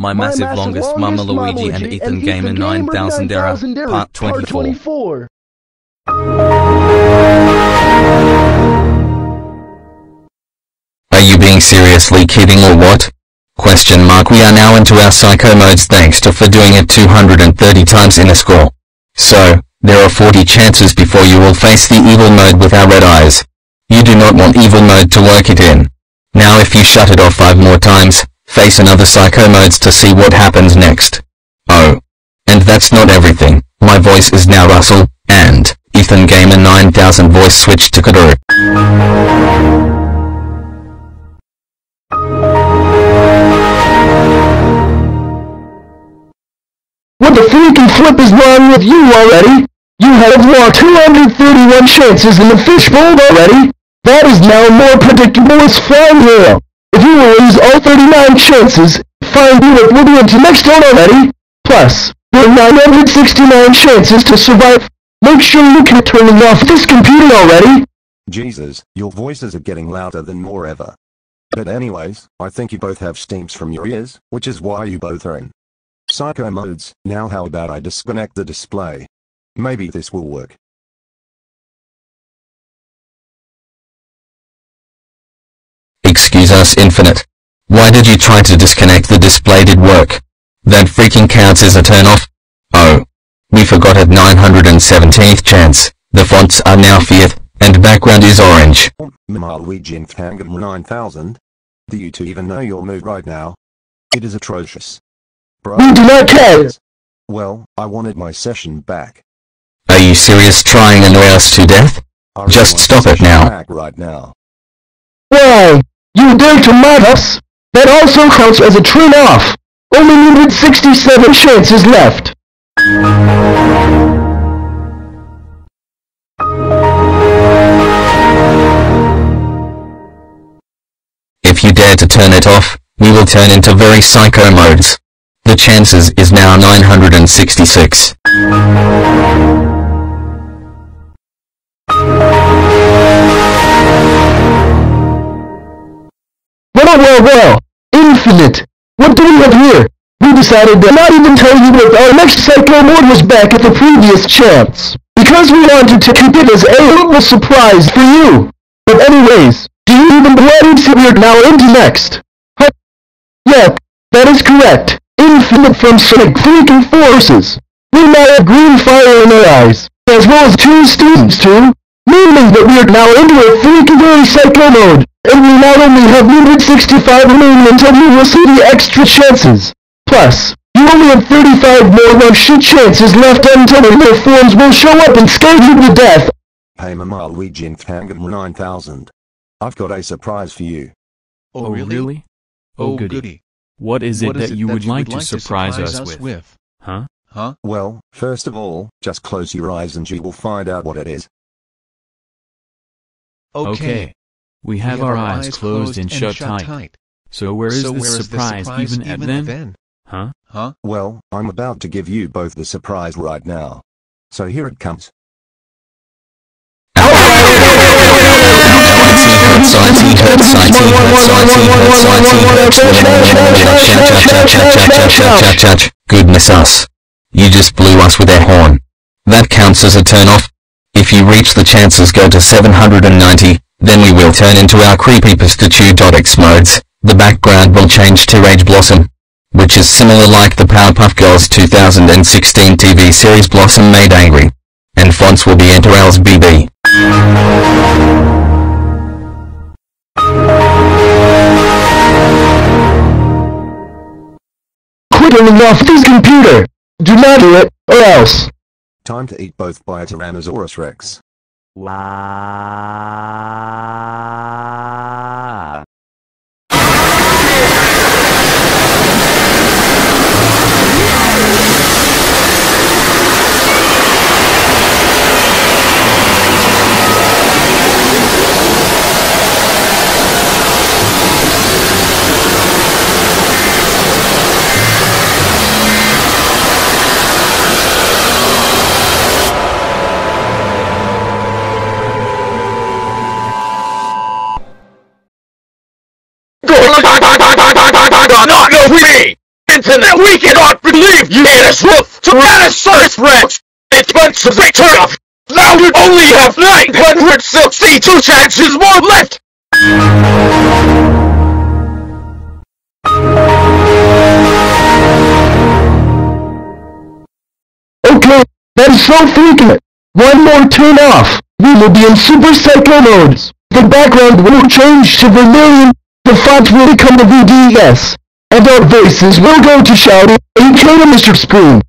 My Massive Longest Mama Luigi and Ethan Gamer 9000 Error, Part 24. Are you being seriously kidding or what? Question mark we are now into our psycho modes thanks to for doing it 230 times in a score. So, there are 40 chances before you will face the evil mode with our red eyes. You do not want evil mode to work it in. Now if you shut it off 5 more times, face another psycho modes to see what happens next. Oh. And that's not everything, my voice is now Russell, and, Ethan Gamer 9000 voice switched to Kidaroo. What the freaking flip is wrong with you already? You have lost 231 chances in the fishbowl already. That is now more predictable as flying hail. If you will lose all 39 chances, find you oblivion to next already. Plus, there are 969 chances to survive. Make sure you can turn off this computer already. Jesus, your voices are getting louder than more ever. But anyways, I think you both have steams from your ears, which is why you both are in psycho modes. Now how about I disconnect the display? Maybe this will work. Excuse us Infinite. Why did you try to disconnect the display did work? That freaking counts as a turn off? Oh. We forgot at 917th chance, the fonts are now 5th, and background is orange. Luigi and Kangam 9000? Do you two even know your mood right now? It is atrocious. Bro. We do not care. Well, I wanted my session back. Are you serious trying to annoy us to death? I Just stop it now. Back right now. Why? You dare to mock us? That also counts as a turn off. Only 167 chances left. If you dare to turn it off, we will turn into very psycho modes. The chances is now 966. Decided to not even tell you that our next Psycho Mode was back at the previous chance. Because we wanted to keep it as a little surprise for you. But anyways, do you even bloody see we're now into next? Huh? Yep, that is correct. Infinite from Sonic freaking Forces. We now have green fire in our eyes, as well as two students too. Meaning that we are now into a freaking very psycho mode, and we not only have 165 remaining until we will see the extra chances. Plus, you only have 35 more no shit chances left until the little forms will show up and scare you to death. Hey Mama Luigi and Kangam 9000. I've got a surprise for you. Oh, Oh, really? really? Oh, Oh, goody. goody. What is it What that you would like to surprise us with? with? Huh? Huh? Well, first of all, just close your eyes and you will find out what it is. Okay. We have our eyes closed and shut tight. So where is so the where is the surprise even at then? Huh? Huh? Well, I'm about to give you both the surprise right now. So here it comes. Goodness us. You just blew us with that horn. That counts as a turn off. If you reach the chances go to 790, then we will turn into our creepy Pistachio.x modes. The background will change to Rage Blossom, which is similar like the Powerpuff Girls 2016 TV series Blossom Made Angry. And fonts will be Enterals BB. Quit turning off this computer. Do not do it, or else. Time to eat both by a Tyrannosaurus Rex. Internet, we cannot believe you made us look Tyrannosaurus Rex! It's meant to be tough! Now you only have 962 chances more left! Okay, that is so freaking. One more turn off. We will be in Super Psycho modes. The background will change to Vermilion, the font will become the VDS, and our voices will go to shouting, aka Mr. Spoon.